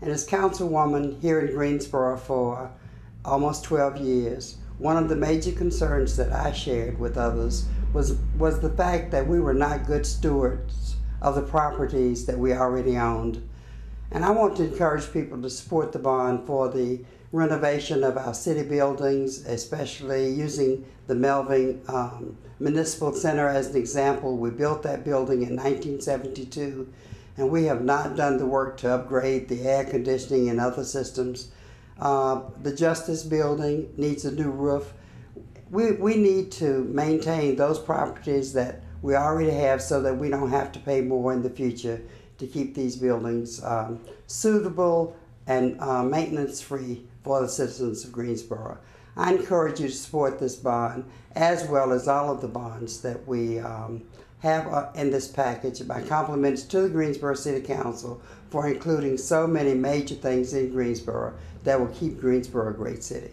And as councilwoman here in Greensboro for almost 12 years, one of the major concerns that I shared with others was, was the fact that we were not good stewards of the properties that we already owned. And I want to encourage people to support the bond for the renovation of our city buildings, especially using the Melvin um, Municipal Center as an example. We built that building in 1972, and we have not done the work to upgrade the air conditioning and other systems. Uh, the Justice Building needs a new roof. We, we need to maintain those properties that we already have so that we don't have to pay more in the future to keep these buildings um, suitable and uh, maintenance free for the citizens of Greensboro. I encourage you to support this bond as well as all of the bonds that we um, have uh, in this package. My compliments to the Greensboro City Council for including so many major things in Greensboro that will keep Greensboro a great city.